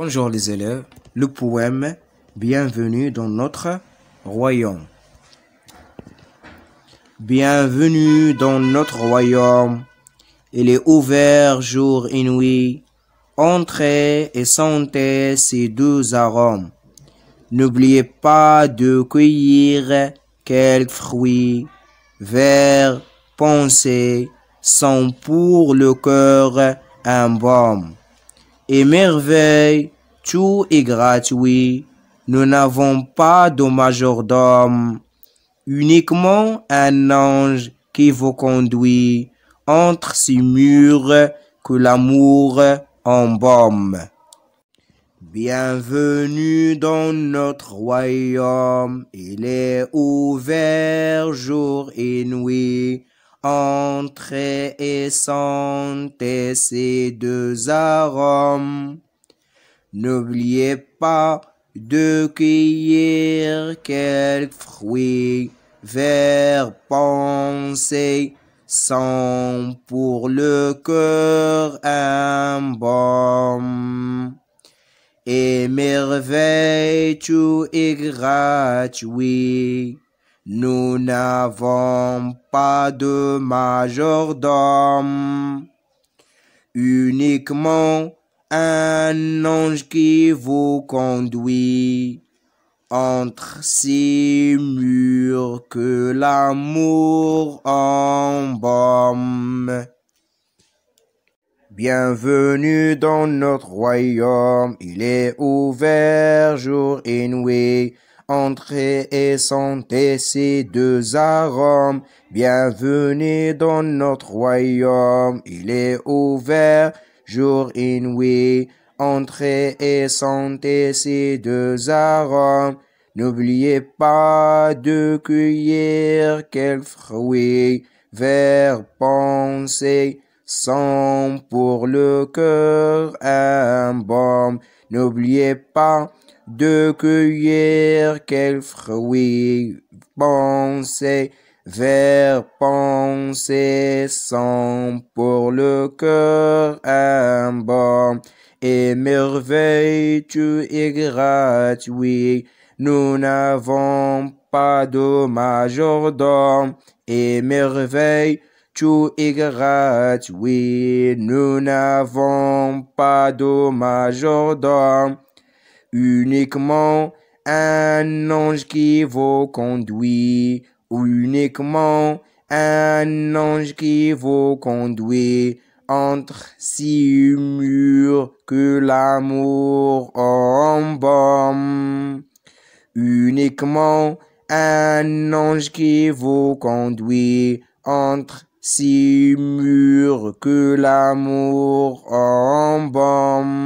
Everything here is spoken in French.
Bonjour les élèves, le poème Bienvenue dans notre royaume. Bienvenue dans notre royaume, il est ouvert jour et nuit. Entrez et sentez ces deux arômes. N'oubliez pas de cueillir quelques fruits verts, pensées, sont pour le cœur un baume et merveille, tout est gratuit. Nous n'avons pas de majordome, uniquement un ange qui vous conduit entre ces murs que l'amour embaume. Bienvenue dans notre royaume, il est ouvert jour et nuit. Entrez et sentez ces deux arômes. N'oubliez pas de cueillir quelques fruits vers pensées sans pour le cœur un baume. Et merveille, tout est gratuit. Nous n'avons pas de majordome, uniquement un ange qui vous conduit entre ces murs que l'amour embaume. Bienvenue dans notre royaume, il est ouvert jour et nuit. Entrez et sentez ces deux arômes. Bienvenue dans notre royaume. Il est ouvert jour et nuit. Entrez et sentez ces deux arômes. N'oubliez pas de cueillir quelques fruits vers sans pour le cœur un baume. N'oubliez pas de cueillir quelques fruits, penser vers penser sans pour le cœur un bon et merveille tu es gratuit. Nous n'avons pas de majordome et merveille tu gratuit. Nous n'avons pas de majordome uniquement un ange qui vous conduit, uniquement un ange qui vous conduit entre six murs que l'amour embaume. Uniquement un ange qui vous conduit entre six murs que l'amour embaume.